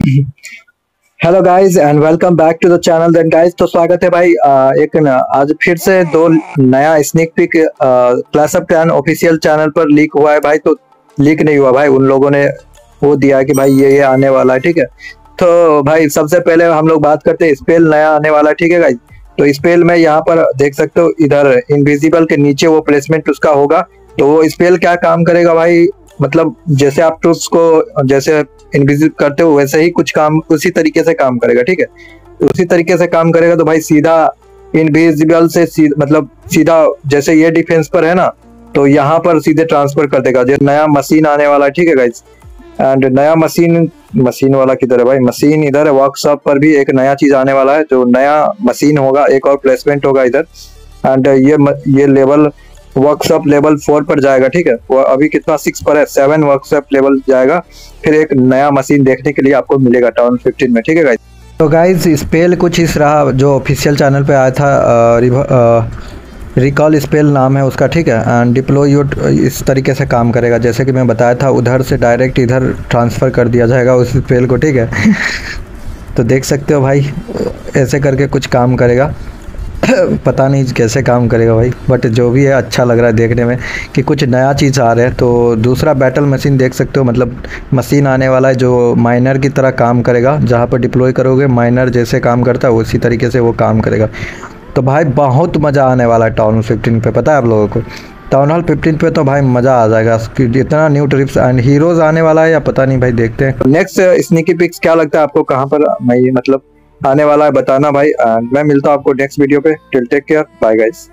Hello guys and welcome back to the channel then guys तो स्वागत है भाई आ, एक न, आज फिर से दो नया sneak peek class of ten official channel पर लीक हुआ है भाई तो लीक नहीं हुआ भाई। उन लोगों ने वो दिया कि भाई ये ये आने वाला है ठीक है? तो भाई सबसे पहले हम लोग बात करते हैं स्पेल नया आने वाला है ठीक है गाइस तो स्पेल में यहाँ पर देख सकते हो इधर इनविजिबल के नीचे वो प्लेसमेंट उसका होगा। तो वो स्पेल क्या काम करेगा भाई? मतलब जैसे आप ट्रूप्स को जैसे इनविजिट करते हो वैसे ही कुछ काम उसी तरीके से काम करेगा ठीक है? तो उसी तरीके से काम करेगा तो भाई सीधा इनविजिबल से सीध, मतलब सीधा जैसे ये डिफेंस पर है ना तो यहाँ पर सीधे ट्रांसफ़र कर देगा। जो नया मशीन आने वाला है ठीक है गाइज़ एंड नया मशीन मशीन वाला किधर है भाई? मशीन इधर है वर्कशॉप पर भी एक नया चीज़ आने वाला है जो नया मशीन होगा एक और प्लेसमेंट होगा इधर। एंड ये ये लेवल वर्कशॉप लेवल फोर पर जाएगा, ठीक है? वो अभी कितना सिक्स पर है? सेवन वर्कशॉप लेवल जाएगा, फिर एक नया मशीन देखने के लिए आपको मिलेगा टाउन फिफ्टीन में, ठीक है गाइज़ तो गाइज़ स्पेल कुछ इस रहा, जो ऑफिशियल चैनल पे आया था रिकॉल स्पेल नाम है उसका, ठीक है? एंड डिप्लोय इस तरीके से काम करेगा। जैसे कि मैं बताया था, उधर से डायरेक्ट इधर ट्रांसफ़र कर दिया जाएगा उस स्पेल को, ठीक है? तो देख सकते हो भाई, ऐसे करके कुछ काम करेगा। पता नहीं कैसे काम करेगा भाई बट जो भी है अच्छा लग रहा है देखने में कि कुछ नया चीज़ आ रहा है तो दूसरा बैटल मशीन देख सकते हो मतलब मशीन आने वाला है जो माइनर की तरह काम करेगा, जहाँ पर डिप्लॉय करोगे माइनर जैसे काम करता है, उसी तरीके से वो काम करेगा। तो भाई बहुत मज़ा आने वाला है टाउन फिफ्टीन पे, पता है आप लोगों को? टाउन हॉल फिफ्टीन पे तो भाई मज़ा आ जाएगा इतना न्यू ट्रिप्स एंड हीरोज आने वाला है या पता नहीं भाई देखते हैं। नेक्स्ट स्निकी पिक्स क्या लगता है आपको, कहाँ पर मतलब आने वाला है, बताना भाई। मैं मिलता हूँ आपको नेक्स्ट वीडियो पे। Till take care bye guys